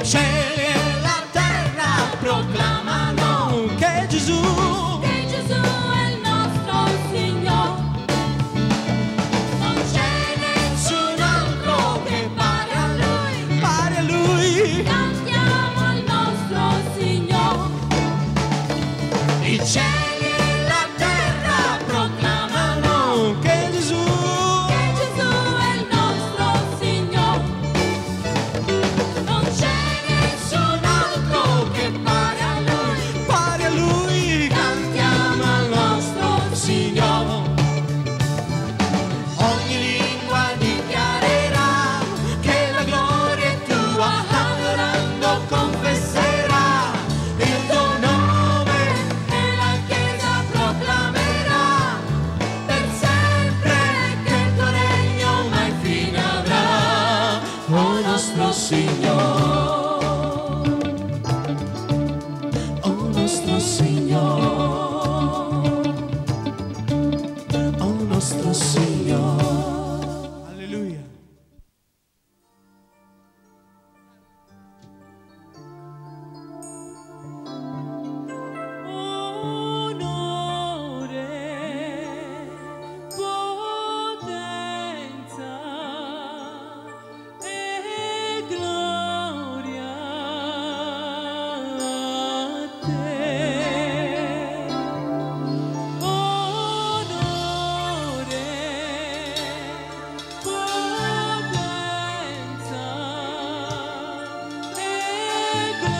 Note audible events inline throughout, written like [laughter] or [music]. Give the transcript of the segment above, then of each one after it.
Il good.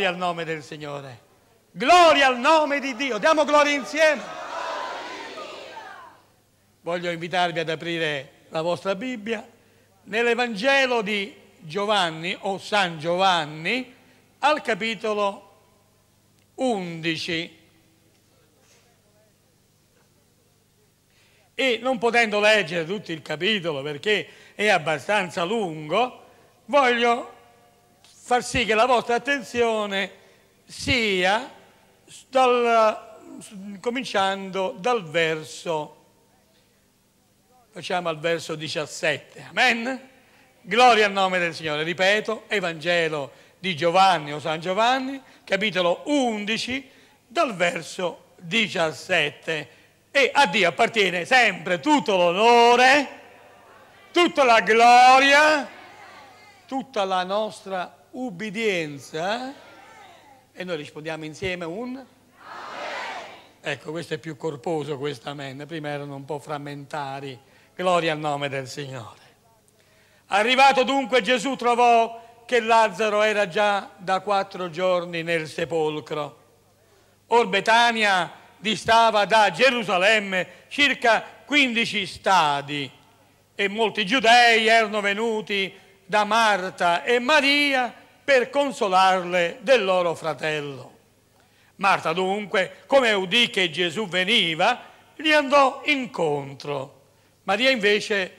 Gloria al nome del Signore. Gloria al nome di Dio. Diamo gloria insieme. Voglio invitarvi ad aprire la vostra Bibbia nell'Evangelo di Giovanni o San Giovanni al capitolo 11. E non potendo leggere tutto il capitolo perché è abbastanza lungo, voglio far sì che la vostra attenzione sia dal, cominciando dal verso, facciamo al verso 17, amen? Gloria al nome del Signore, ripeto, Evangelo di Giovanni o San Giovanni, capitolo 11, dal verso 17. E a Dio appartiene sempre tutto l'onore, tutta la gloria, tutta la nostra ubbidienza e noi rispondiamo insieme un Amen. Ecco, questo è più corposo, questo Amen. Prima erano un po' frammentari. Gloria al nome del Signore. Arrivato dunque Gesù trovò che Lazzaro era già da quattro giorni nel sepolcro. Or Betania distava da Gerusalemme circa 15 stadi e molti giudei erano venuti da Marta e Maria per consolarle del loro fratello. Marta dunque, come udì che Gesù veniva, gli andò incontro. Maria invece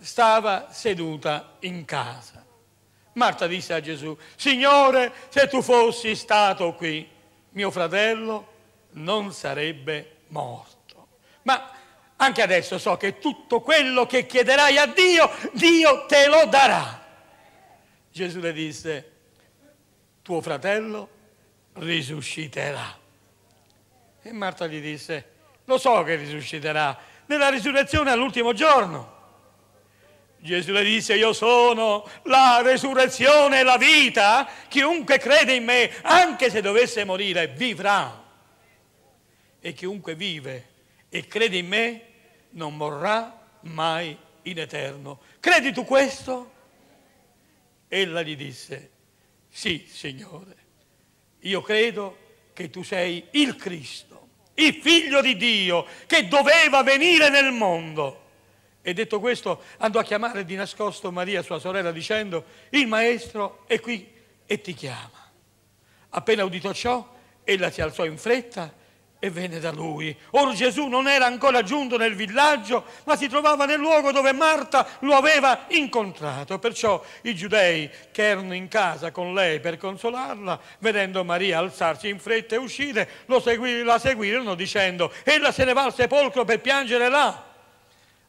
stava seduta in casa. Marta disse a Gesù, Signore, se tu fossi stato qui, mio fratello non sarebbe morto. Ma anche adesso so che tutto quello che chiederai a Dio, Dio te lo darà. Gesù le disse, tuo fratello risusciterà. E Marta gli disse, lo so che risusciterà nella risurrezione all'ultimo giorno. Gesù le disse, io sono la resurrezione e la vita, chiunque crede in me, anche se dovesse morire, vivrà. E chiunque vive e crede in me, non morrà mai in eterno. Credi tu questo? Ella gli disse, sì, Signore, io credo che tu sei il Cristo, il figlio di Dio che doveva venire nel mondo. E detto questo andò a chiamare di nascosto Maria, sua sorella, dicendo, il maestro è qui e ti chiama. Appena udito ciò, ella si alzò in fretta e venne da lui. Ora Gesù non era ancora giunto nel villaggio, ma si trovava nel luogo dove Marta lo aveva incontrato. Perciò i giudei che erano in casa con lei per consolarla, vedendo Maria alzarsi in fretta e uscire, segui, la seguirono dicendo, ella se ne va al sepolcro per piangere là.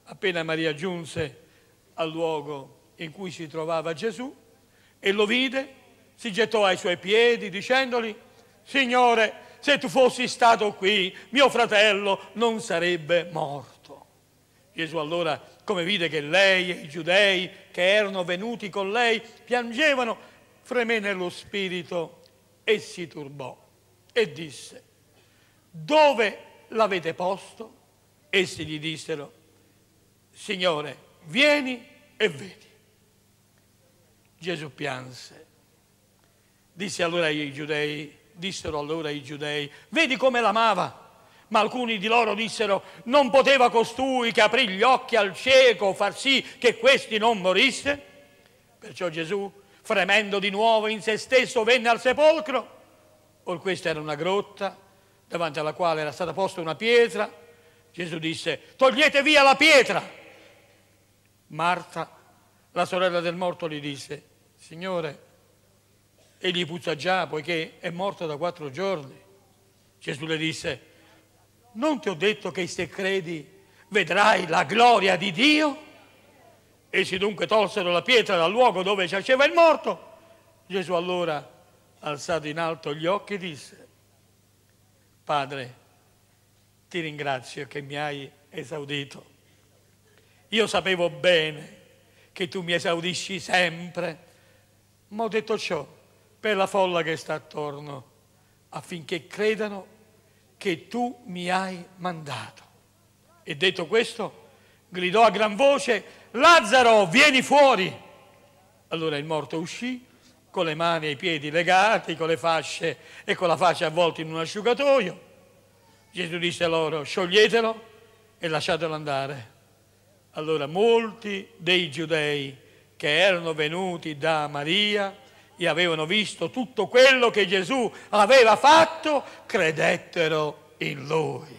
Appena Maria giunse al luogo in cui si trovava Gesù e lo vide, si gettò ai suoi piedi dicendogli, Signore, se tu fossi stato qui, mio fratello non sarebbe morto. Gesù allora, come vide che lei e i giudei che erano venuti con lei piangevano, fremé nello spirito e si turbò e disse, dove l'avete posto? Essi gli dissero, Signore, vieni e vedi. Gesù pianse. Disse allora ai giudei, dissero allora i giudei, vedi come l'amava. Ma alcuni di loro dissero, non poteva costui che aprì gli occhi al cieco far sì che questi non morisse? Perciò Gesù, fremendo di nuovo in se stesso, venne al sepolcro. Or questa era una grotta davanti alla quale era stata posta una pietra. Gesù disse, togliete via la pietra. Marta, la sorella del morto, gli disse, Signore, egli puzza già poiché è morto da quattro giorni. Gesù le disse, non ti ho detto che se credi vedrai la gloria di Dio? Essi dunque tolsero la pietra dal luogo dove giaceva il morto. Gesù allora, alzato in alto gli occhi, disse, Padre, ti ringrazio che mi hai esaudito. Io sapevo bene che tu mi esaudisci sempre, ma ho detto ciò per la folla che sta attorno, affinché credano che tu mi hai mandato. E detto questo, gridò a gran voce, Lazzaro, vieni fuori. Allora il morto uscì, con le mani e i piedi legati, con le fasce e con la faccia avvolta in un asciugatoio. Gesù disse loro, scioglietelo e lasciatelo andare. Allora molti dei giudei che erano venuti da Maria e avevano visto tutto quello che Gesù aveva fatto, credettero in lui.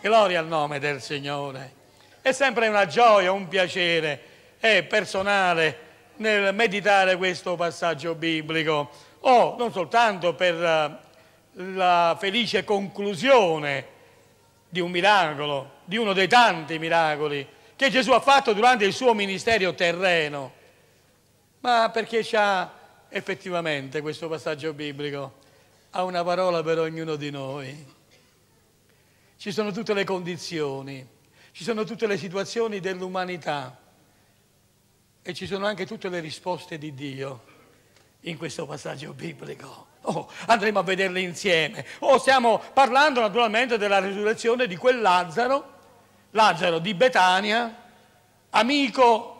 Gloria al nome del Signore. È sempre una gioia, un piacere è personale nel meditare questo passaggio biblico, o non soltanto per eh, la felice conclusione di un miracolo, di uno dei tanti miracoli che Gesù ha fatto durante il suo ministero terreno, ma perché c'ha effettivamente questo passaggio biblico, ha una parola per ognuno di noi. Ci sono tutte le condizioni, ci sono tutte le situazioni dell'umanità e ci sono anche tutte le risposte di Dio in questo passaggio biblico. Oh, andremo a vederle insieme. Oh, stiamo parlando naturalmente della risurrezione di quel Lazzaro, Lazzaro di Betania, amico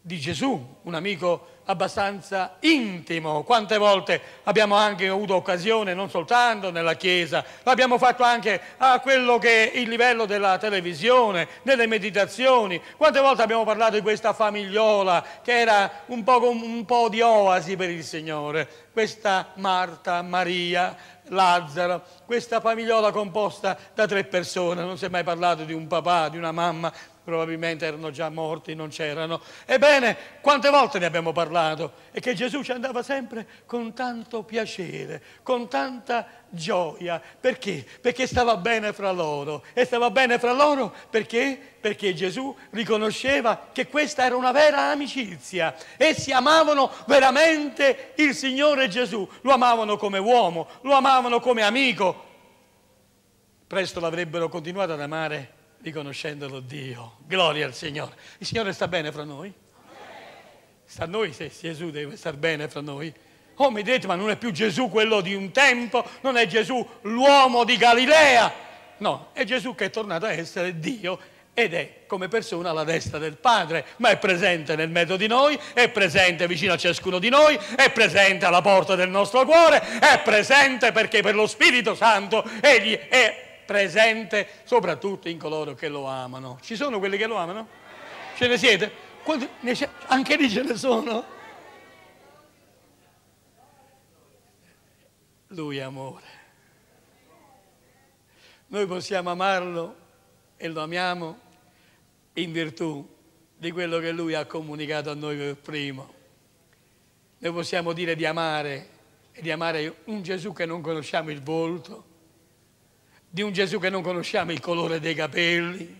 di Gesù, un amico abbastanza intimo. Quante volte abbiamo anche avuto occasione, non soltanto nella Chiesa, l'abbiamo fatto anche a quello che è il livello della televisione, nelle meditazioni. Quante volte abbiamo parlato di questa famigliola che era un po', un po di oasi per il Signore, questa Marta, Maria, Lazzaro, questa famigliola composta da tre persone, non si è mai parlato di un papà, di una mamma, probabilmente erano già morti, non c'erano. Ebbene, quante volte ne abbiamo parlato? E che Gesù ci andava sempre con tanto piacere, con tanta gioia. Perché? Perché stava bene fra loro. E stava bene fra loro perché? Perché Gesù riconosceva che questa era una vera amicizia. Essi amavano veramente il Signore Gesù. Lo amavano come uomo, lo amavano come amico. Presto l'avrebbero continuato ad amare riconoscendolo Dio. Gloria al Signore. Il Signore sta bene fra noi? Sta a noi se Gesù deve star bene fra noi. Oh, mi dite, ma non è più Gesù quello di un tempo, non è Gesù l'uomo di Galilea. No, è Gesù che è tornato a essere Dio ed è come persona alla destra del Padre, ma è presente nel mezzo di noi, è presente vicino a ciascuno di noi, è presente alla porta del nostro cuore, è presente perché per lo Spirito Santo egli è presente soprattutto in coloro che lo amano. Ci sono quelli che lo amano? Ce ne siete? Anche lì ce ne sono? Lui è amore. Noi possiamo amarlo e lo amiamo in virtù di quello che lui ha comunicato a noi per primo. Noi possiamo dire di amare e di amare un Gesù che non conosciamo il volto, di un Gesù che non conosciamo il colore dei capelli,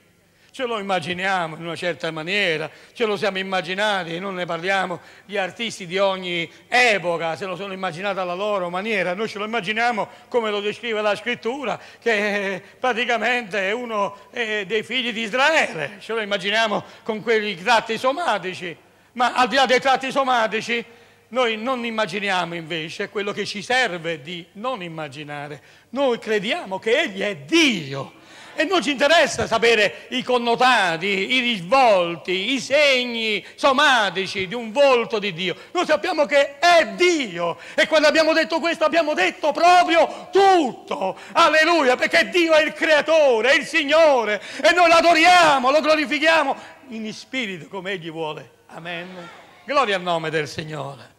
ce lo immaginiamo in una certa maniera, ce lo siamo immaginati, non ne parliamo, gli artisti di ogni epoca se lo sono immaginati alla loro maniera, noi ce lo immaginiamo come lo descrive la scrittura, che praticamente è uno dei figli di Israele, ce lo immaginiamo con quei tratti somatici, ma al di là dei tratti somatici noi non immaginiamo invece quello che ci serve di non immaginare. Noi crediamo che Egli è Dio e non ci interessa sapere i connotati, i risvolti, i segni somatici di un volto di Dio. Noi sappiamo che è Dio e quando abbiamo detto questo abbiamo detto proprio tutto. Alleluia, perché Dio è il creatore, è il Signore e noi lo adoriamo, lo glorifichiamo in spirito come Egli vuole. Amen. Gloria al nome del Signore.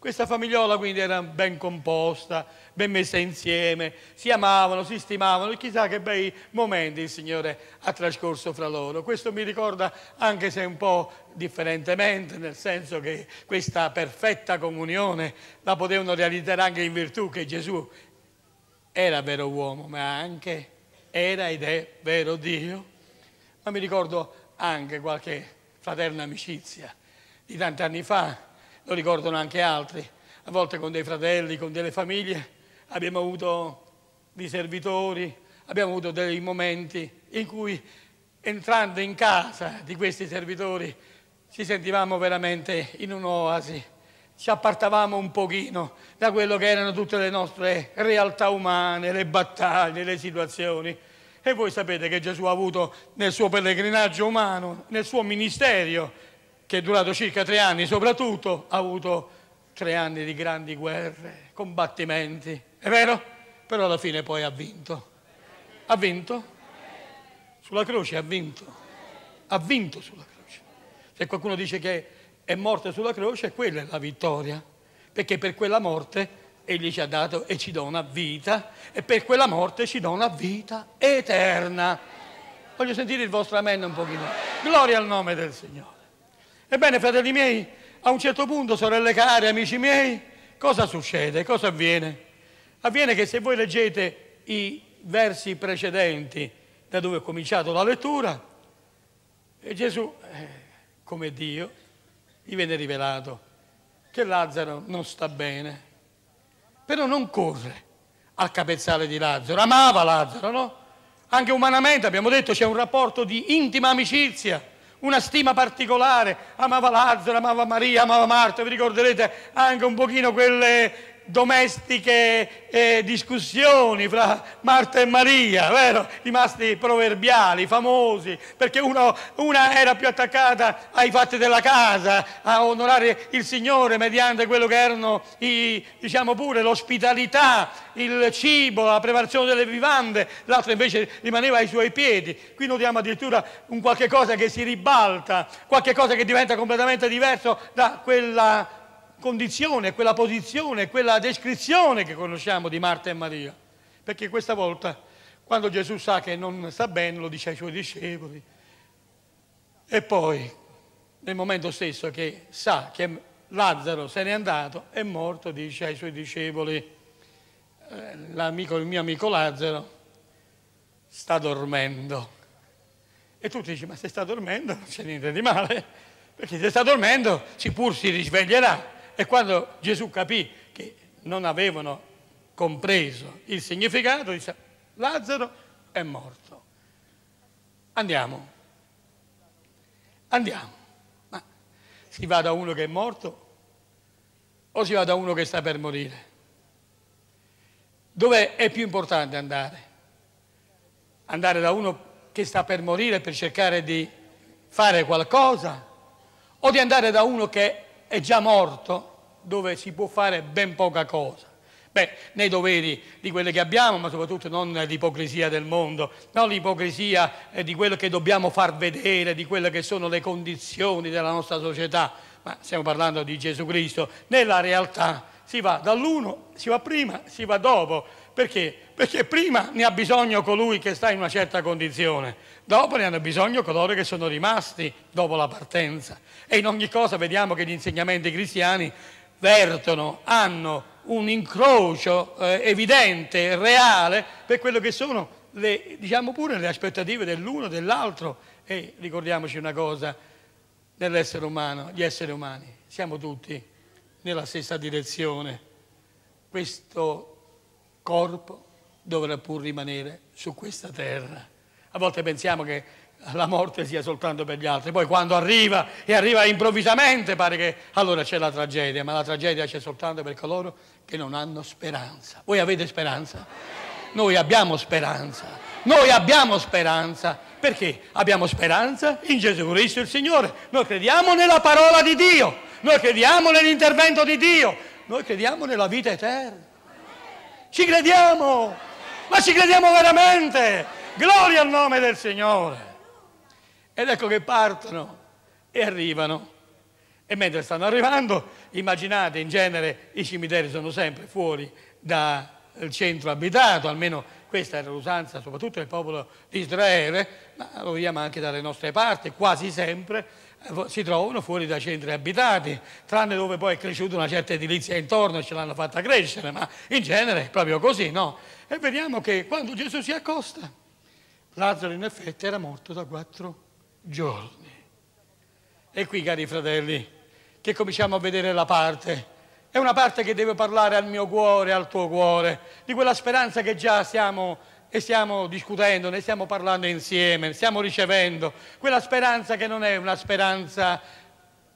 Questa famigliola quindi era ben composta, ben messa insieme, si amavano, si stimavano e chissà che bei momenti il Signore ha trascorso fra loro. Questo mi ricorda anche se un po' differentemente, nel senso che questa perfetta comunione la potevano realizzare anche in virtù che Gesù era vero uomo, ma anche era ed è vero Dio. Ma mi ricordo anche qualche fraterna amicizia di tanti anni fa lo ricordano anche altri, a volte con dei fratelli, con delle famiglie, abbiamo avuto dei servitori, abbiamo avuto dei momenti in cui entrando in casa di questi servitori ci sentivamo veramente in un'oasi, ci appartavamo un pochino da quello che erano tutte le nostre realtà umane, le battaglie, le situazioni. E voi sapete che Gesù ha avuto nel suo pellegrinaggio umano, nel suo ministero, che è durato circa tre anni, soprattutto ha avuto tre anni di grandi guerre, combattimenti, è vero? Però alla fine poi ha vinto. Ha vinto? Sulla croce ha vinto. Ha vinto sulla croce. Se qualcuno dice che è morto sulla croce, quella è la vittoria. Perché per quella morte egli ci ha dato e ci dona vita e per quella morte ci dona vita eterna. Voglio sentire il vostro amen un pochino. Gloria al nome del Signore. Ebbene, fratelli miei, a un certo punto, sorelle care, amici miei, cosa succede? Cosa avviene? Avviene che se voi leggete i versi precedenti da dove è cominciato la lettura, Gesù, eh, come Dio, gli viene rivelato che Lazzaro non sta bene, però non corre al capezzale di Lazzaro, amava Lazzaro, no? Anche umanamente abbiamo detto c'è un rapporto di intima amicizia, una stima particolare, amava Lazzaro, amava Maria, amava Marta, vi ricorderete anche un pochino quelle domestiche eh, discussioni fra Marta e Maria, vero? rimasti proverbiali, famosi, perché uno, una era più attaccata ai fatti della casa, a onorare il Signore mediante quello che erano, i, diciamo pure, l'ospitalità, il cibo, la preparazione delle vivande, l'altra invece rimaneva ai suoi piedi. Qui notiamo addirittura un qualche cosa che si ribalta, qualche cosa che diventa completamente diverso da quella condizione, quella posizione, quella descrizione che conosciamo di Marta e Maria. Perché questa volta, quando Gesù sa che non sta bene, lo dice ai suoi discepoli. E poi, nel momento stesso che sa che Lazzaro se n'è andato, è morto, dice ai suoi discepoli, eh, il mio amico Lazzaro sta dormendo. E tu dici, ma se sta dormendo non c'è niente di male, perché se sta dormendo sicur si risveglierà. E quando Gesù capì che non avevano compreso il significato, disse Lazzaro è morto. Andiamo. Andiamo. Ma si va da uno che è morto o si va da uno che sta per morire? Dove è più importante andare? Andare da uno che sta per morire per cercare di fare qualcosa o di andare da uno che è già morto dove si può fare ben poca cosa. Beh, nei doveri di quelli che abbiamo, ma soprattutto non l'ipocrisia del mondo, non l'ipocrisia di quello che dobbiamo far vedere, di quelle che sono le condizioni della nostra società, ma stiamo parlando di Gesù Cristo. Nella realtà si va dall'uno, si va prima, si va dopo. Perché? Perché prima ne ha bisogno colui che sta in una certa condizione, dopo ne hanno bisogno coloro che sono rimasti dopo la partenza. E in ogni cosa vediamo che gli insegnamenti cristiani vertono, hanno un incrocio eh, evidente, reale, per quello che sono le, diciamo pure, le aspettative dell'uno, dell'altro. E ricordiamoci una cosa, nell'essere umano, gli esseri umani, siamo tutti nella stessa direzione. Questo corpo dovrà pur rimanere su questa terra. A volte pensiamo che la morte sia soltanto per gli altri. Poi quando arriva e arriva improvvisamente pare che allora c'è la tragedia, ma la tragedia c'è soltanto per coloro che non hanno speranza. Voi avete speranza? Noi abbiamo speranza. Noi abbiamo speranza. Perché abbiamo speranza? In Gesù Cristo il Signore. Noi crediamo nella parola di Dio. Noi crediamo nell'intervento di Dio. Noi crediamo nella vita eterna. Ci crediamo. Ma ci crediamo veramente. Gloria al nome del Signore. Ed ecco che partono e arrivano. E mentre stanno arrivando, immaginate, in genere i cimiteri sono sempre fuori dal centro abitato, almeno questa era l'usanza soprattutto del popolo di Israele, ma lo vediamo anche dalle nostre parti, quasi sempre eh, si trovano fuori dai centri abitati, tranne dove poi è cresciuta una certa edilizia intorno e ce l'hanno fatta crescere, ma in genere è proprio così, no? E vediamo che quando Gesù si accosta, Lazzaro in effetti era morto da quattro giorni. E qui, cari fratelli, che cominciamo a vedere la parte. È una parte che deve parlare al mio cuore, al tuo cuore, di quella speranza che già stiamo e stiamo discutendo, ne stiamo parlando insieme, stiamo ricevendo. Quella speranza che non è una speranza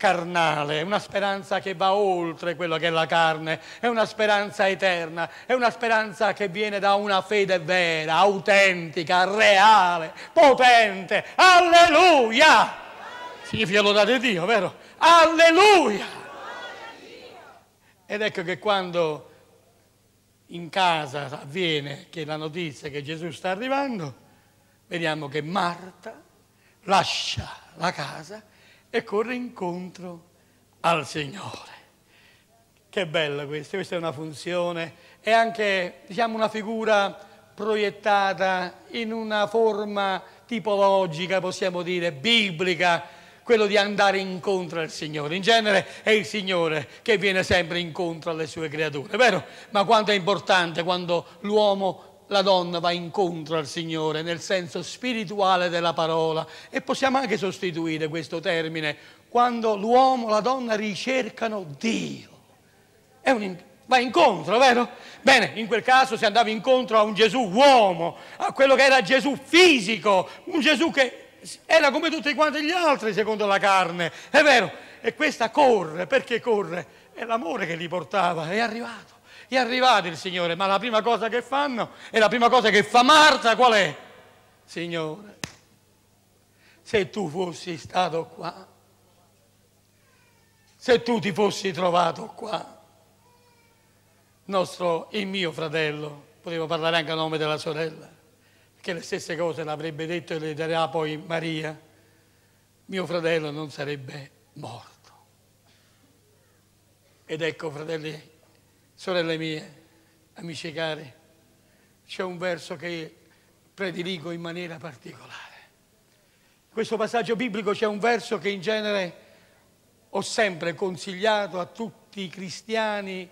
carnale, una speranza che va oltre quello che è la carne, è una speranza eterna, è una speranza che viene da una fede vera, autentica, reale, potente. Alleluia! Significa lodare Dio, vero? Alleluia! Ed ecco che quando in casa avviene che la notizia che Gesù sta arrivando, vediamo che Marta lascia la casa e corre incontro al Signore. Che bella questa, questa è una funzione, è anche diciamo, una figura proiettata in una forma tipologica, possiamo dire, biblica, quello di andare incontro al Signore. In genere è il Signore che viene sempre incontro alle sue creature, vero? Ma quanto è importante quando l'uomo, la donna va incontro al Signore nel senso spirituale della parola. E possiamo anche sostituire questo termine quando l'uomo, la donna ricercano Dio. Un va incontro, vero? Bene, in quel caso si andava incontro a un Gesù uomo, a quello che era Gesù fisico, un Gesù che era come tutti quanti gli altri secondo la carne, è vero? E questa corre, perché corre? È l'amore che li portava, è arrivato. È arrivato il Signore, ma la prima cosa che fanno e la prima cosa che fa Marta qual è? Signore, se tu fossi stato qua, se tu ti fossi trovato qua, nostro, il mio fratello, potevo parlare anche a nome della sorella, che le stesse cose l'avrebbe detto e le darà poi Maria, mio fratello non sarebbe morto. Ed ecco, fratelli, sorelle mie, amici cari, c'è un verso che prediligo in maniera particolare. In questo passaggio biblico c'è un verso che in genere ho sempre consigliato a tutti i cristiani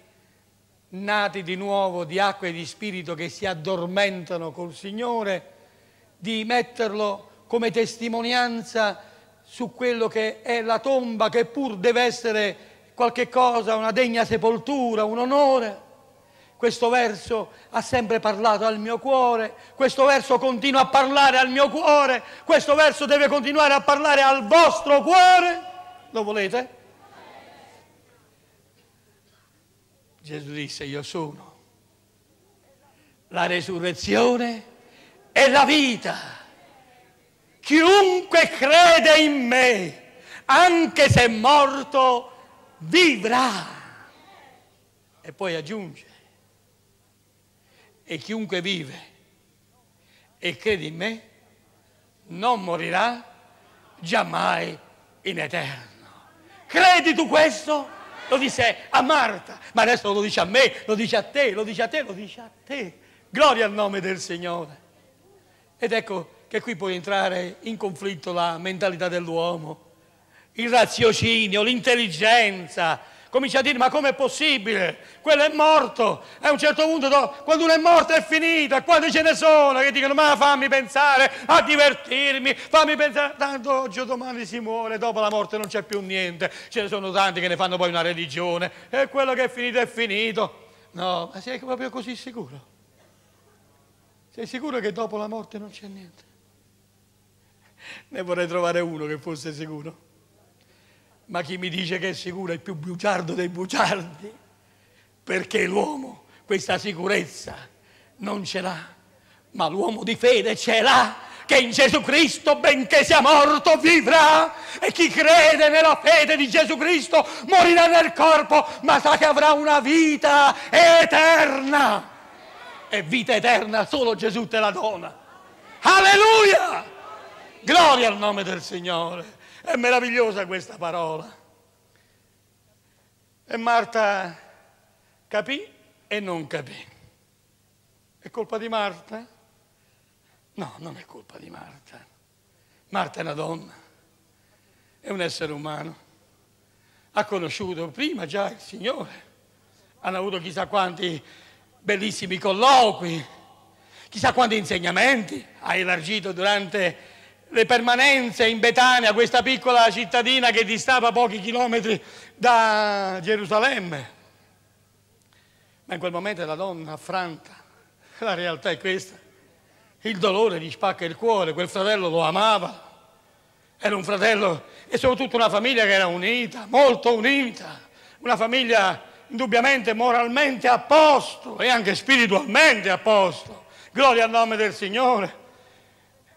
nati di nuovo di acqua e di spirito che si addormentano col Signore, di metterlo come testimonianza su quello che è la tomba, che pur deve essere qualche cosa, una degna sepoltura, un onore. Questo verso ha sempre parlato al mio cuore, questo verso continua a parlare al mio cuore, questo verso deve continuare a parlare al vostro cuore. Lo volete? Gesù disse io sono la resurrezione e la vita. Chiunque crede in me, anche se morto, vivrà. E poi aggiunge, e chiunque vive e crede in me, non morirà giammai in eterno. Credi tu questo? lo disse a Marta, ma adesso lo dice a me, lo dice a te, lo dice a te, lo dice a te. Gloria al nome del Signore. Ed ecco che qui può entrare in conflitto la mentalità dell'uomo, il raziocinio, l'intelligenza, comincia a dire ma com'è possibile? Quello è morto. E a un certo punto, quando uno è morto è finito. E quanti ce ne sono che dicono ma fammi pensare a divertirmi, fammi pensare, tanto oggi o domani si muore, dopo la morte non c'è più niente. Ce ne sono tanti che ne fanno poi una religione. E quello che è finito è finito. No, ma sei proprio così sicuro? Sei sicuro che dopo la morte non c'è niente? Ne vorrei trovare uno che fosse sicuro ma chi mi dice che è sicuro è il più bugiardo dei bugiardi, perché l'uomo questa sicurezza non ce l'ha, ma l'uomo di fede ce l'ha, che in Gesù Cristo, benché sia morto, vivrà, e chi crede nella fede di Gesù Cristo morirà nel corpo, ma sa che avrà una vita eterna. E vita eterna solo Gesù te la dona. Alleluia! Gloria al nome del Signore. È meravigliosa questa parola. E Marta capì e non capì. È colpa di Marta? No, non è colpa di Marta. Marta è una donna, è un essere umano. Ha conosciuto prima già il Signore. Hanno avuto chissà quanti bellissimi colloqui, chissà quanti insegnamenti ha elargito durante le permanenze in Betania, questa piccola cittadina che distava pochi chilometri da Gerusalemme. Ma in quel momento la donna affranta, la realtà è questa. Il dolore gli spacca il cuore, quel fratello lo amava, era un fratello e soprattutto una famiglia che era unita, molto unita, una famiglia indubbiamente moralmente a posto e anche spiritualmente a posto. Gloria al nome del Signore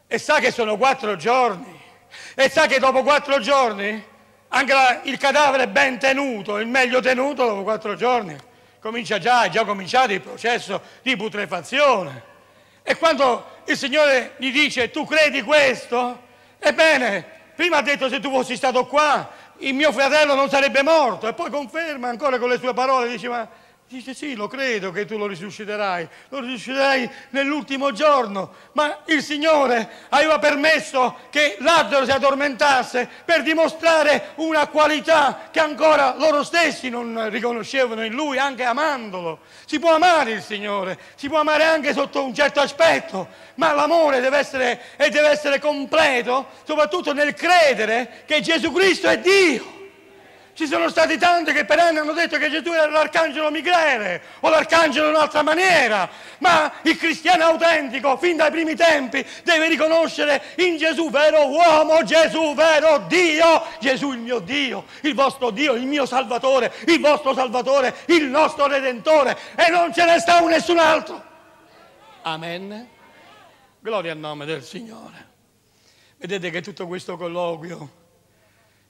e sa che sono quattro giorni e sa che dopo quattro giorni Anche la- il cadavere ben tenuto, il meglio tenuto, dopo quattro giorni, comincia già, è già cominciato il processo di putrefazione. E quando il Signore gli dice, tu credi questo? Ebbene, prima ha detto se tu fossi stato qua, il mio fratello non sarebbe morto. E poi conferma ancora con le sue parole, dice, ma Dice sì, lo credo che tu lo risusciterai, lo risusciterai nell'ultimo giorno, ma il Signore aveva permesso che Lazzaro si addormentasse per dimostrare una qualità che ancora loro stessi non riconoscevano in lui, anche amandolo. Si può amare il Signore, si può amare anche sotto un certo aspetto, ma l'amore deve essere, deve essere completo, soprattutto nel credere che Gesù Cristo è Dio. Ci sono stati tanti che per anni hanno detto che Gesù era l'arcangelo Michele o l'arcangelo in un'altra maniera, ma il cristiano autentico, fin dai primi tempi, deve riconoscere in Gesù vero uomo, Gesù vero Dio, Gesù il mio Dio, il vostro Dio, il mio Salvatore, il vostro Salvatore, il nostro Redentore e non ce ne sta un nessun altro. Amen. Gloria al nome del Signore. Vedete che tutto questo colloquio,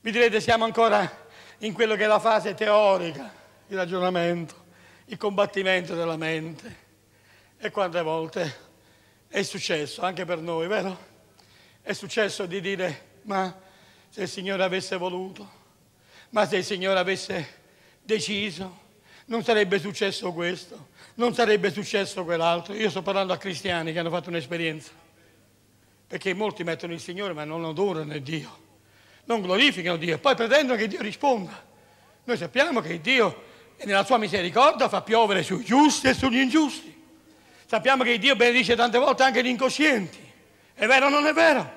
mi direte siamo ancora in quello che è la fase teorica, il ragionamento, il combattimento della mente. E quante volte è successo, anche per noi, vero? È successo di dire, ma se il Signore avesse voluto, ma se il Signore avesse deciso, non sarebbe successo questo, non sarebbe successo quell'altro. Io sto parlando a cristiani che hanno fatto un'esperienza, perché molti mettono il Signore ma non adorano Dio non glorificano Dio e poi pretendono che Dio risponda. Noi sappiamo che Dio nella sua misericordia fa piovere sui giusti e sugli ingiusti. Sappiamo che Dio benedice tante volte anche gli incoscienti. È vero o non è vero?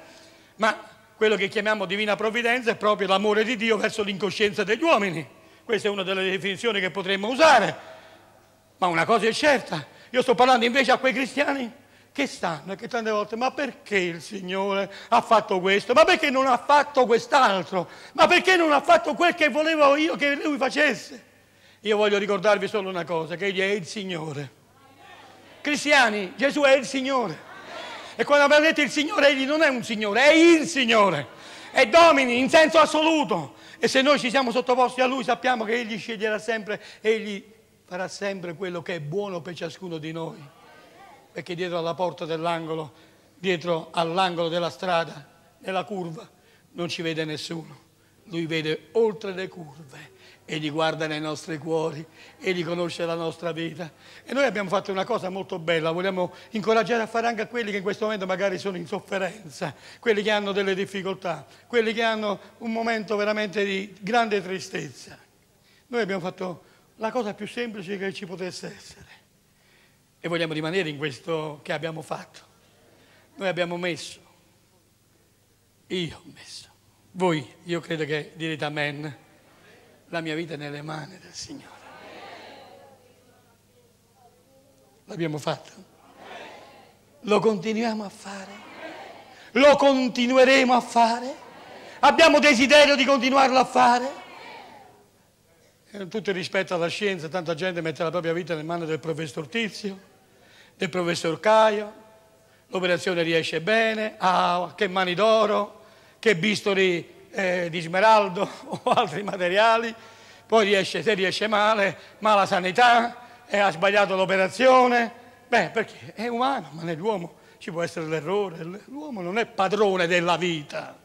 Ma quello che chiamiamo divina provvidenza è proprio l'amore di Dio verso l'incoscienza degli uomini. Questa è una delle definizioni che potremmo usare. Ma una cosa è certa, io sto parlando invece a quei cristiani che stanno che tante volte, ma perché il Signore ha fatto questo? Ma perché non ha fatto quest'altro? Ma perché non ha fatto quel che volevo io che Lui facesse? Io voglio ricordarvi solo una cosa, che Egli è il Signore. Cristiani, Gesù è il Signore. E quando abbiamo detto il Signore, Egli non è un Signore, è il Signore. È domini in senso assoluto. E se noi ci siamo sottoposti a Lui, sappiamo che Egli sceglierà sempre, Egli farà sempre quello che è buono per ciascuno di noi perché dietro alla porta dell'angolo, dietro all'angolo della strada, nella curva, non ci vede nessuno. Lui vede oltre le curve, egli guarda nei nostri cuori, egli conosce la nostra vita. E noi abbiamo fatto una cosa molto bella, vogliamo incoraggiare a fare anche a quelli che in questo momento magari sono in sofferenza, quelli che hanno delle difficoltà, quelli che hanno un momento veramente di grande tristezza. Noi abbiamo fatto la cosa più semplice che ci potesse essere e vogliamo rimanere in questo che abbiamo fatto. Noi abbiamo messo, io ho messo, voi, io credo che direte amen, la mia vita è nelle mani del Signore. L'abbiamo fatto? Lo continuiamo a fare? Lo continueremo a fare? Abbiamo desiderio di continuarlo a fare? tutto il rispetto alla scienza, tanta gente mette la propria vita nelle mani del professor Tizio, del professor Caio, l'operazione riesce bene, ah, che mani d'oro, che bisturi eh, di smeraldo [laughs] o altri materiali, poi riesce, se riesce male, mala sanità, e ha sbagliato l'operazione, beh perché è umano, ma nell'uomo ci può essere l'errore, l'uomo non è padrone della vita.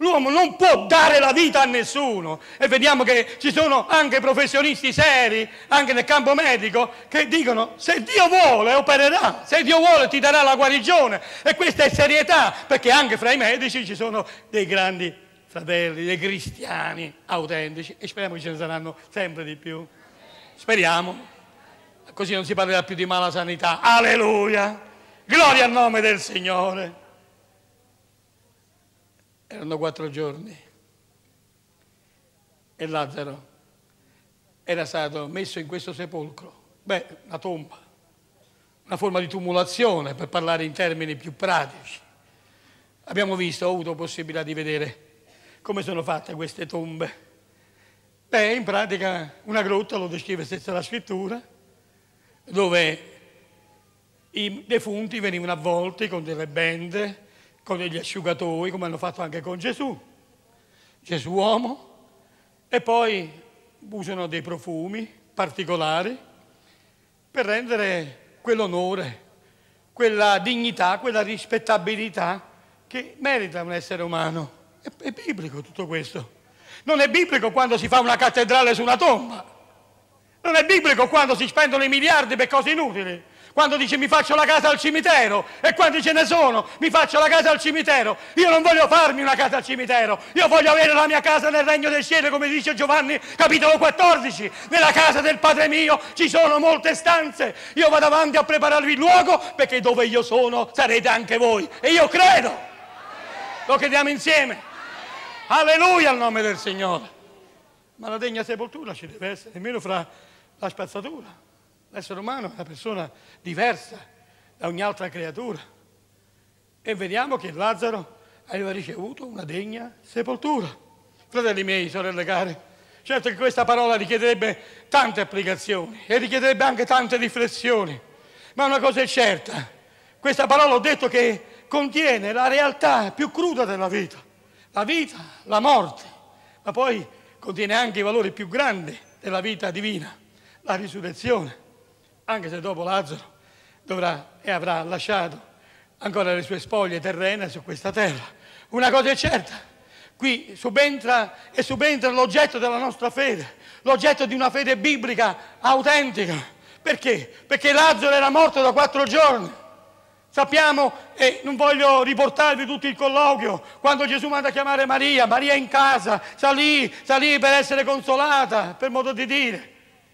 L'uomo non può dare la vita a nessuno e vediamo che ci sono anche professionisti seri, anche nel campo medico, che dicono se Dio vuole opererà, se Dio vuole ti darà la guarigione e questa è serietà perché anche fra i medici ci sono dei grandi fratelli, dei cristiani autentici e speriamo che ce ne saranno sempre di più. Speriamo, così non si parlerà più di mala sanità. Alleluia! Gloria al nome del Signore. Erano quattro giorni e Lazzaro era stato messo in questo sepolcro. Beh, una tomba, una forma di tumulazione per parlare in termini più pratici. Abbiamo visto, ho avuto possibilità di vedere come sono fatte queste tombe. Beh, in pratica una grotta, lo descrive stessa la scrittura, dove i defunti venivano avvolti con delle bende, con degli asciugatori, come hanno fatto anche con Gesù. Gesù uomo, E poi usano dei profumi particolari per rendere quell'onore, quella dignità, quella rispettabilità che merita un essere umano. È, è biblico tutto questo. Non è biblico quando si fa una cattedrale su una tomba. Non è biblico quando si spendono i miliardi per cose inutili. Quando dice mi faccio la casa al cimitero e quanti ce ne sono, mi faccio la casa al cimitero. Io non voglio farmi una casa al cimitero, io voglio avere la mia casa nel regno del cielo, come dice Giovanni capitolo 14. Nella casa del Padre mio ci sono molte stanze. Io vado avanti a prepararvi il luogo perché dove io sono sarete anche voi. E io credo. Lo crediamo insieme. Alleluia al nome del Signore. Ma la degna sepoltura ci deve essere, nemmeno fra la spazzatura. L'essere umano è una persona diversa da ogni altra creatura. E vediamo che Lazzaro aveva ricevuto una degna sepoltura. Fratelli miei, sorelle care, certo che questa parola richiederebbe tante applicazioni e richiederebbe anche tante riflessioni, ma una cosa è certa, questa parola ho detto che contiene la realtà più cruda della vita, la vita, la morte, ma poi contiene anche i valori più grandi della vita divina, la risurrezione anche se dopo Lazzaro dovrà e avrà lasciato ancora le sue spoglie terrene su questa terra. Una cosa è certa, qui subentra e subentra l'oggetto della nostra fede, l'oggetto di una fede biblica autentica. Perché? Perché Lazzaro era morto da quattro giorni. Sappiamo, e non voglio riportarvi tutto il colloquio, quando Gesù manda a chiamare Maria, Maria in casa, salì, salì per essere consolata, per modo di dire.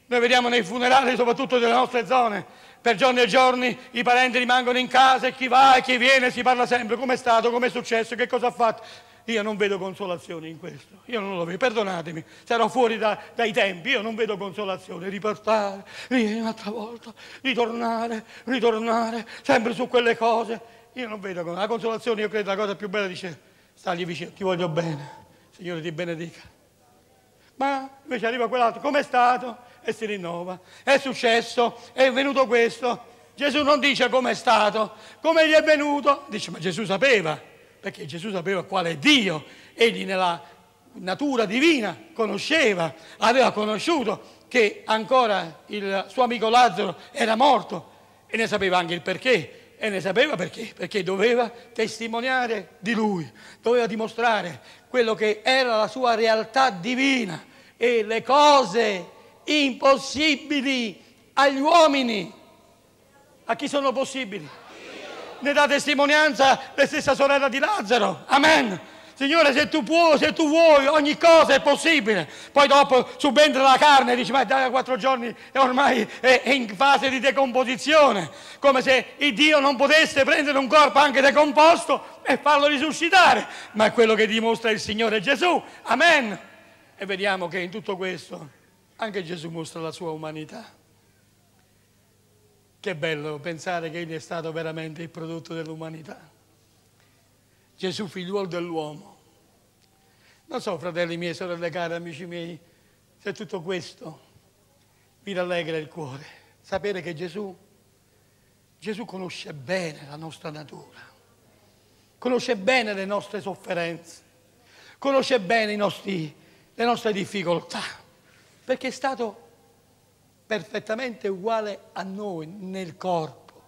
Noi vediamo nei funerali, soprattutto delle nostre zone, per giorni e giorni i parenti rimangono in casa e chi va e chi viene si parla sempre come è stato, come è successo, che cosa ha fatto. Io non vedo consolazione in questo, io non lo vedo, perdonatemi, sarò fuori da, dai tempi, io non vedo consolazione, riportare, un'altra volta, ritornare, ritornare, sempre su quelle cose. Io non vedo la consolazione, io credo la cosa più bella dice, stagli vicino, ti voglio bene, Signore ti benedica. Ma invece arriva quell'altro, com'è stato? E si rinnova. È successo, è venuto questo. Gesù non dice com'è stato, come gli è venuto, dice ma Gesù sapeva, perché Gesù sapeva qual è Dio, egli nella natura divina conosceva, aveva conosciuto che ancora il suo amico Lazzaro era morto e ne sapeva anche il perché. E ne sapeva perché? Perché doveva testimoniare di lui, doveva dimostrare quello che era la sua realtà divina e le cose impossibili agli uomini. A chi sono possibili? Ne dà testimonianza la stessa sorella di Lazzaro. Amen. Signore, se tu puoi, se tu vuoi, ogni cosa è possibile. Poi dopo subentra la carne e dici, ma da quattro giorni e ormai è in fase di decomposizione. Come se il Dio non potesse prendere un corpo anche decomposto e farlo risuscitare. Ma è quello che dimostra il Signore Gesù. Amen. E vediamo che in tutto questo anche Gesù mostra la sua umanità. Che bello pensare che egli è stato veramente il prodotto dell'umanità. Gesù figliuolo dell'uomo. Non so, fratelli miei, sorelle care, amici miei, se tutto questo vi rallegra il cuore. Sapere che Gesù, Gesù conosce bene la nostra natura, conosce bene le nostre sofferenze, conosce bene nostri, le nostre difficoltà perché è stato perfettamente uguale a noi nel corpo.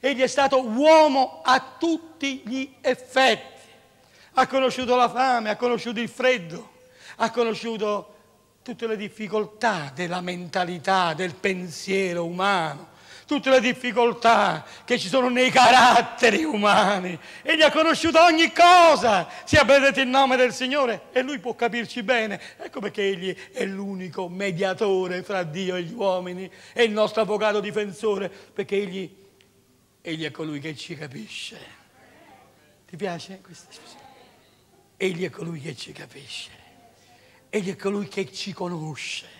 Egli è stato uomo a tutti gli effetti. Ha conosciuto la fame, ha conosciuto il freddo, ha conosciuto tutte le difficoltà della mentalità, del pensiero umano tutte le difficoltà che ci sono nei caratteri umani. Egli ha conosciuto ogni cosa, sia benedetto il nome del Signore e lui può capirci bene. Ecco perché egli è l'unico mediatore fra Dio e gli uomini, è il nostro avvocato difensore, perché egli, egli è colui che ci capisce. Ti piace questa espressione? Egli è colui che ci capisce, egli è colui che ci conosce.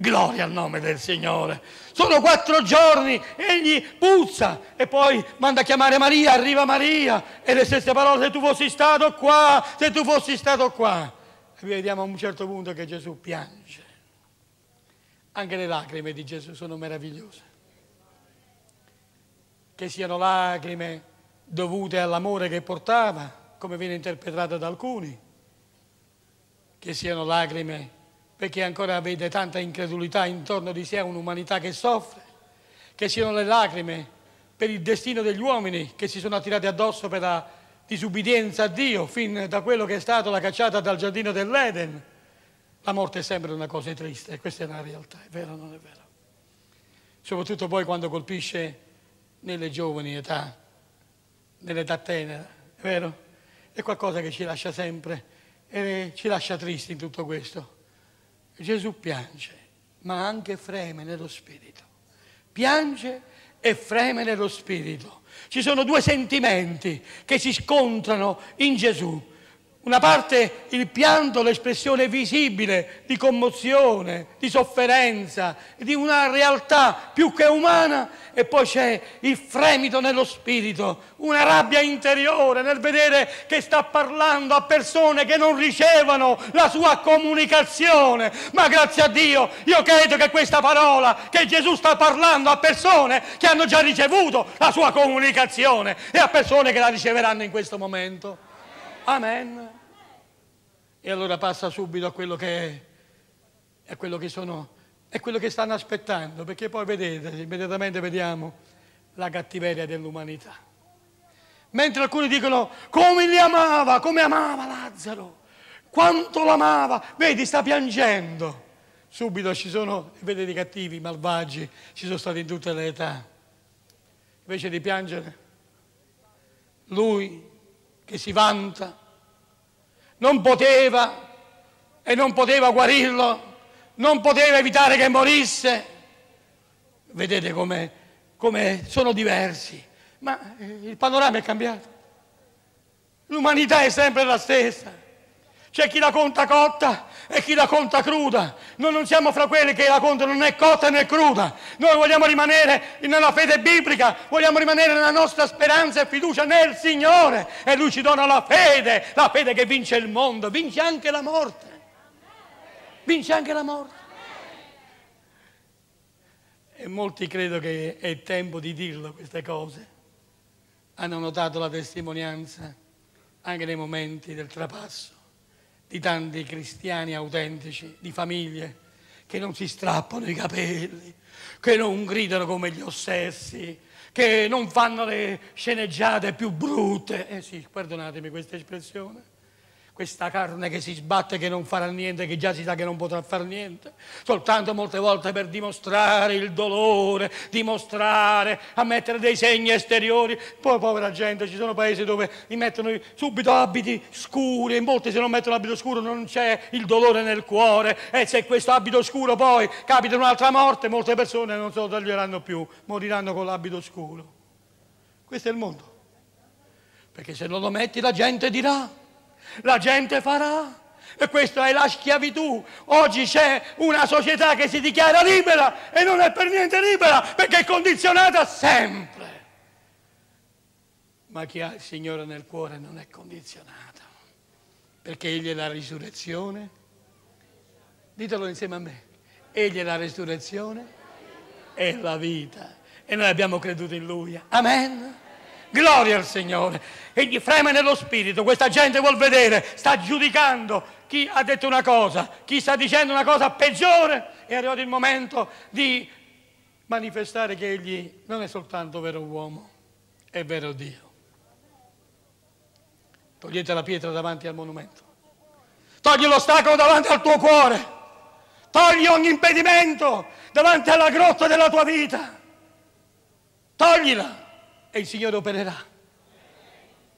Gloria al nome del Signore. Sono quattro giorni, egli puzza e poi manda a chiamare Maria, arriva Maria e le stesse parole, se tu fossi stato qua, se tu fossi stato qua. E vediamo a un certo punto che Gesù piange. Anche le lacrime di Gesù sono meravigliose. Che siano lacrime dovute all'amore che portava, come viene interpretato da alcuni, che siano lacrime perché ancora vede tanta incredulità intorno di sé, un'umanità che soffre, che siano le lacrime per il destino degli uomini che si sono attirati addosso per la disubbidienza a Dio, fin da quello che è stato la cacciata dal giardino dell'Eden. La morte è sempre una cosa triste, questa è una realtà, è vero o non è vero? Soprattutto poi quando colpisce nelle giovani età, nell'età tenera, è vero? È qualcosa che ci lascia sempre e ci lascia tristi in tutto questo. Gesù piange, ma anche freme nello spirito. Piange e freme nello spirito. Ci sono due sentimenti che si scontrano in Gesù. Una parte il pianto, l'espressione visibile di commozione, di sofferenza, di una realtà più che umana e poi c'è il fremito nello spirito, una rabbia interiore nel vedere che sta parlando a persone che non ricevono la sua comunicazione. Ma grazie a Dio, io credo che questa parola, che Gesù sta parlando a persone che hanno già ricevuto la sua comunicazione e a persone che la riceveranno in questo momento. Amen. E allora passa subito a quello che è, a quello che sono, è quello che stanno aspettando, perché poi vedete, immediatamente vediamo la cattiveria dell'umanità. Mentre alcuni dicono come li amava, come amava Lazzaro, quanto l'amava, vedi, sta piangendo. Subito ci sono, vedete i cattivi, i malvagi, ci sono stati in tutte le età. Invece di piangere, lui che si vanta, non poteva e non poteva guarirlo, non poteva evitare che morisse. Vedete come, come sono diversi, ma eh, il panorama è cambiato. L'umanità è sempre la stessa. C'è chi la conta cotta e chi la conta cruda. Noi non siamo fra quelli che la contano né cotta né cruda. Noi vogliamo rimanere nella fede biblica, vogliamo rimanere nella nostra speranza e fiducia nel Signore. E Lui ci dona la fede, la fede che vince il mondo, vince anche la morte. Vince anche la morte. E molti credo che è tempo di dirlo queste cose. Hanno notato la testimonianza anche nei momenti del trapasso di tanti cristiani autentici, di famiglie che non si strappano i capelli, che non gridano come gli ossessi, che non fanno le sceneggiate più brutte. Eh sì, perdonatemi questa espressione questa carne che si sbatte che non farà niente, che già si sa che non potrà fare niente, soltanto molte volte per dimostrare il dolore, dimostrare, a mettere dei segni esteriori. Poi povera gente, ci sono paesi dove gli mettono subito abiti scuri, e molti se non mettono l'abito scuro non c'è il dolore nel cuore e se questo abito scuro poi capita un'altra morte, molte persone non se lo toglieranno più, moriranno con l'abito scuro. Questo è il mondo. Perché se non lo metti la gente dirà la gente farà. E questa è la schiavitù. Oggi c'è una società che si dichiara libera e non è per niente libera perché è condizionata sempre. Ma chi ha il Signore nel cuore non è condizionata perché Egli è la risurrezione. Ditelo insieme a me. Egli è la risurrezione e la vita. E noi abbiamo creduto in Lui. Amen. Gloria al Signore. Egli freme nello spirito, questa gente vuol vedere, sta giudicando chi ha detto una cosa, chi sta dicendo una cosa peggiore. È arrivato il momento di manifestare che egli non è soltanto vero uomo, è vero Dio. Togliete la pietra davanti al monumento. Togli l'ostacolo davanti al tuo cuore. Togli ogni impedimento davanti alla grotta della tua vita. Toglila e il Signore opererà.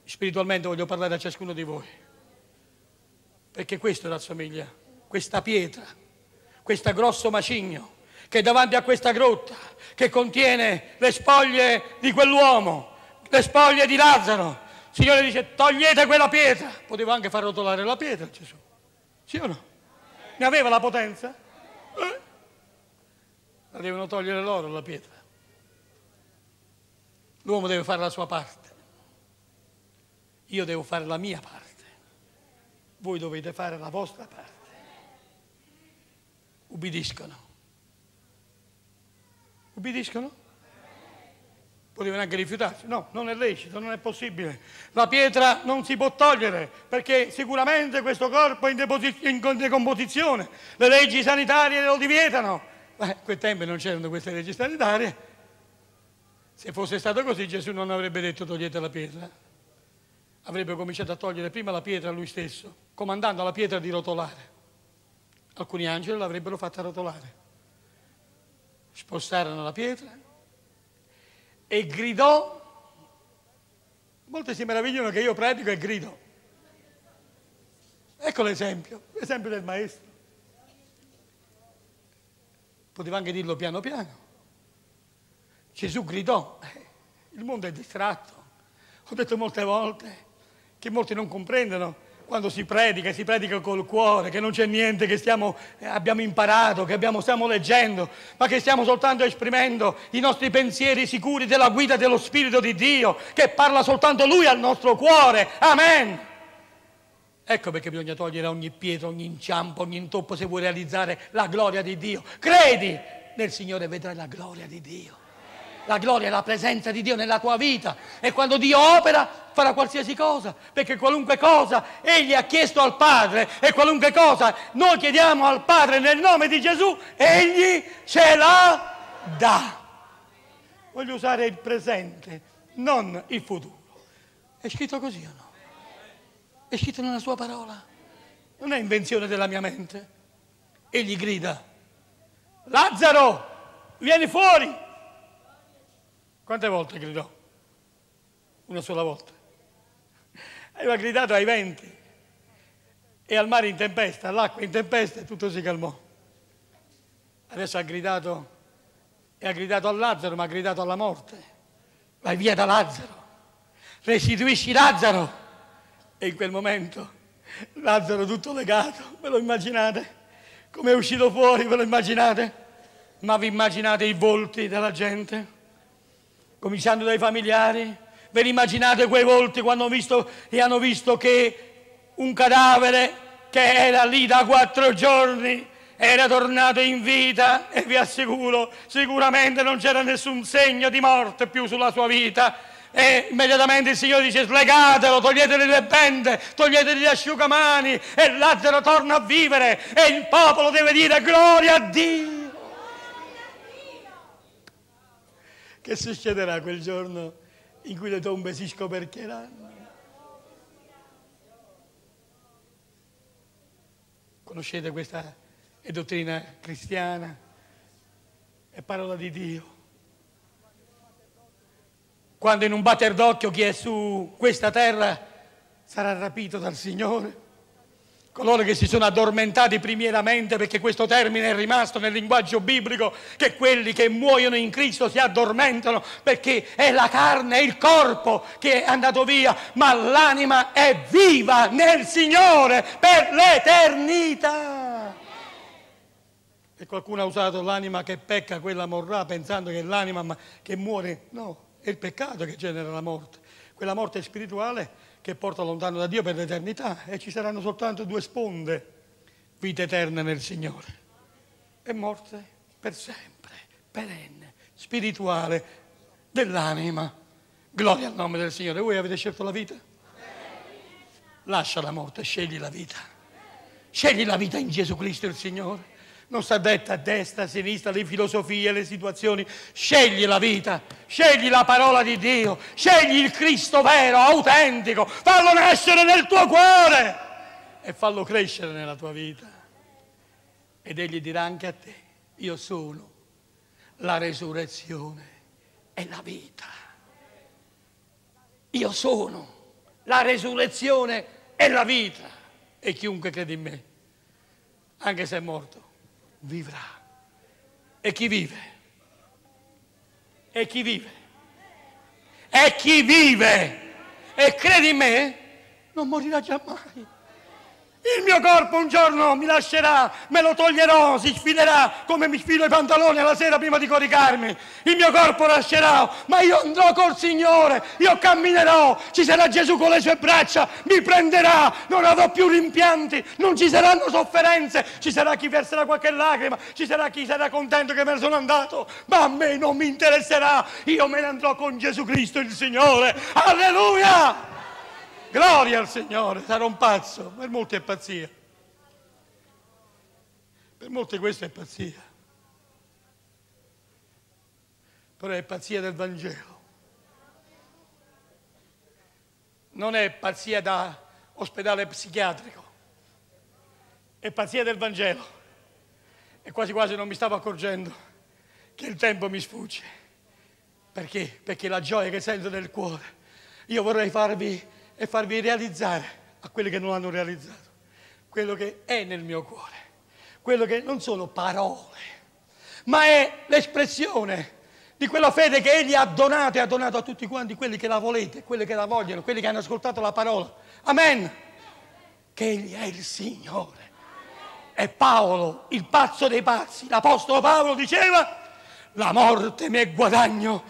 Spiritualmente voglio parlare a ciascuno di voi, perché questo rassomiglia, questa pietra, questo grosso macigno che è davanti a questa grotta, che contiene le spoglie di quell'uomo, le spoglie di Lazzaro. Il Signore dice togliete quella pietra. Poteva anche far rotolare la pietra Gesù. Sì o no? Ne aveva la potenza? Eh? La devono togliere loro la pietra. L'uomo deve fare la sua parte. Io devo fare la mia parte. Voi dovete fare la vostra parte. Ubbidiscono. Ubbidiscono? Potevano anche rifiutarsi. No, non è lecito, non è possibile. La pietra non si può togliere perché sicuramente questo corpo è in, decomposizione. Le leggi sanitarie lo divietano. Ma in quel tempo non c'erano queste leggi sanitarie. Se fosse stato così Gesù non avrebbe detto togliete la pietra. Avrebbe cominciato a togliere prima la pietra lui stesso, comandando alla pietra di rotolare. Alcuni angeli l'avrebbero fatta rotolare. Spostarono la pietra e gridò. Molti si meravigliano che io predico e grido. Ecco l'esempio, l'esempio del maestro. Poteva anche dirlo piano piano. Gesù gridò, [laughs] il mondo è distratto. Ho detto molte volte che molti non comprendono quando si predica, si predica col cuore, che non c'è niente che stiamo, eh, abbiamo imparato, che abbiamo, stiamo leggendo, ma che stiamo soltanto esprimendo i nostri pensieri sicuri della guida dello Spirito di Dio, che parla soltanto Lui al nostro cuore. Amen. Ecco perché bisogna togliere ogni pietra, ogni inciampo, ogni intoppo se vuoi realizzare la gloria di Dio. Credi nel Signore e vedrai la gloria di Dio. La gloria è la presenza di Dio nella tua vita e quando Dio opera farà qualsiasi cosa, perché qualunque cosa Egli ha chiesto al Padre e qualunque cosa noi chiediamo al Padre nel nome di Gesù, Egli ce la dà. Voglio usare il presente, non il futuro. È scritto così o no? È scritto nella sua parola. Non è invenzione della mia mente. Egli grida, Lazzaro, vieni fuori. Quante volte gridò? Una sola volta. Aveva gridato ai venti e al mare in tempesta, all'acqua in tempesta e tutto si calmò. Adesso ha gridato e ha gridato a Lazzaro, ma ha gridato alla morte. Vai via da Lazzaro, restituisci Lazzaro. E in quel momento Lazzaro tutto legato, ve lo immaginate? Come è uscito fuori, ve lo immaginate? Ma vi immaginate i volti della gente? Cominciando dai familiari. Ve li immaginate quei volti quando hanno visto, e hanno visto che un cadavere che era lì da quattro giorni era tornato in vita e vi assicuro, sicuramente non c'era nessun segno di morte più sulla sua vita. E immediatamente il Signore dice slegatelo, toglieteli le bende, toglieteli gli asciugamani e Lazzaro torna a vivere e il popolo deve dire gloria a Dio. Che succederà quel giorno in cui le tombe si scoperchieranno? Conoscete questa è dottrina cristiana? È parola di Dio. Quando in un batter d'occhio chi è su questa terra sarà rapito dal Signore coloro che si sono addormentati primieramente, perché questo termine è rimasto nel linguaggio biblico, che quelli che muoiono in Cristo si addormentano perché è la carne, è il corpo che è andato via, ma l'anima è viva nel Signore per l'eternità. E qualcuno ha usato l'anima che pecca, quella morrà, pensando che l'anima che muore, no, è il peccato che genera la morte. Quella morte spirituale che porta lontano da Dio per l'eternità e ci saranno soltanto due sponde, vita eterna nel Signore e morte per sempre, perenne, spirituale dell'anima. Gloria al nome del Signore. Voi avete scelto la vita? Lascia la morte, scegli la vita. Scegli la vita in Gesù Cristo il Signore non sta detta a destra, a sinistra, le filosofie, le situazioni. Scegli la vita, scegli la parola di Dio, scegli il Cristo vero, autentico, fallo nascere nel tuo cuore e fallo crescere nella tua vita. Ed egli dirà anche a te, io sono la resurrezione e la vita. Io sono la resurrezione e la vita. E chiunque crede in me, anche se è morto, vivrà. E chi vive? E chi vive? E chi vive? E credi in me? Non morirà già mai. Il mio corpo un giorno mi lascerà, me lo toglierò, si sfilerà come mi sfilo i pantaloni alla sera prima di coricarmi. Il mio corpo lascerà, ma io andrò col Signore, io camminerò, ci sarà Gesù con le sue braccia, mi prenderà, non avrò più rimpianti, non ci saranno sofferenze, ci sarà chi verserà qualche lacrima, ci sarà chi sarà contento che me ne sono andato, ma a me non mi interesserà, io me ne andrò con Gesù Cristo il Signore. Alleluia! Gloria al Signore, sarò un pazzo, per molti è pazzia. Per molti questa è pazzia. Però è pazzia del Vangelo. Non è pazzia da ospedale psichiatrico, è pazzia del Vangelo. E quasi quasi non mi stavo accorgendo che il tempo mi sfugge. Perché? Perché la gioia che sento nel cuore, io vorrei farvi e farvi realizzare a quelli che non hanno realizzato quello che è nel mio cuore, quello che non sono parole, ma è l'espressione di quella fede che Egli ha donato e ha donato a tutti quanti quelli che la volete, quelli che la vogliono, quelli che hanno ascoltato la parola. Amen. Che Egli è il Signore. E Paolo, il pazzo dei pazzi, l'Apostolo Paolo diceva, la morte mi è guadagno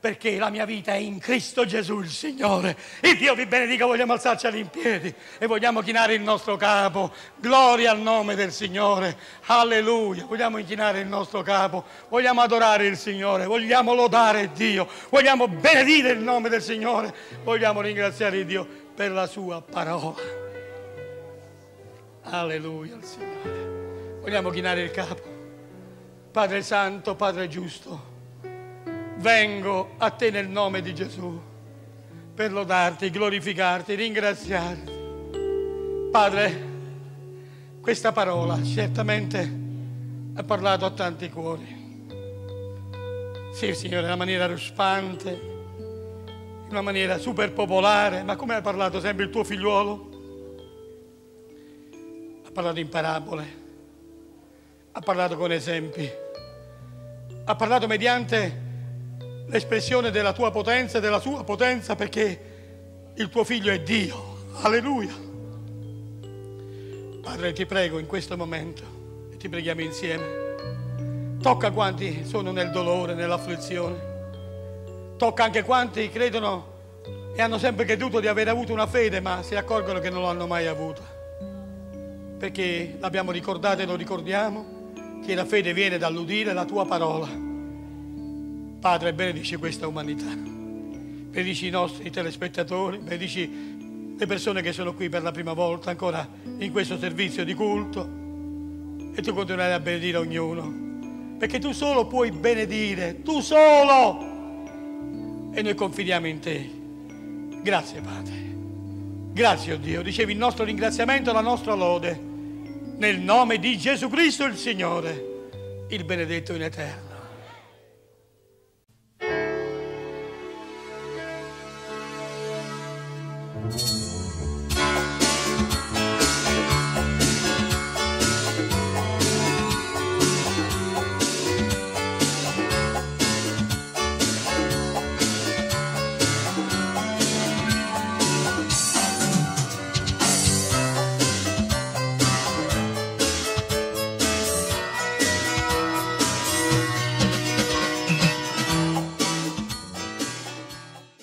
perché la mia vita è in Cristo Gesù il Signore. Il Dio vi benedica, vogliamo alzarci all'impiedi e vogliamo chinare il nostro capo. Gloria al nome del Signore. Alleluia. Vogliamo inchinare il nostro capo, vogliamo adorare il Signore, vogliamo lodare Dio, vogliamo benedire il nome del Signore, vogliamo ringraziare Dio per la sua parola. Alleluia al Signore. Vogliamo chinare il capo. Padre Santo, Padre Giusto vengo a te nel nome di Gesù per lodarti, glorificarti, ringraziarti. Padre, questa parola certamente ha parlato a tanti cuori. Sì, Signore, in una maniera ruspante, in una maniera super popolare, ma come ha parlato sempre il tuo figliuolo? Ha parlato in parabole, ha parlato con esempi, ha parlato mediante l'espressione della tua potenza e della sua potenza perché il tuo figlio è Dio. Alleluia. Padre, ti prego in questo momento e ti preghiamo insieme. Tocca quanti sono nel dolore, nell'afflizione. Tocca anche quanti credono e hanno sempre creduto di aver avuto una fede, ma si accorgono che non l'hanno mai avuta. Perché l'abbiamo ricordato e lo ricordiamo, che la fede viene dall'udire la tua parola Padre, benedici questa umanità, benedici i nostri telespettatori, benedici le persone che sono qui per la prima volta ancora in questo servizio di culto. E tu continuerai a benedire ognuno, perché tu solo puoi benedire, tu solo, e noi confidiamo in te. Grazie Padre, grazie oh Dio, ricevi il nostro ringraziamento e la nostra lode, nel nome di Gesù Cristo il Signore, il benedetto in eterno.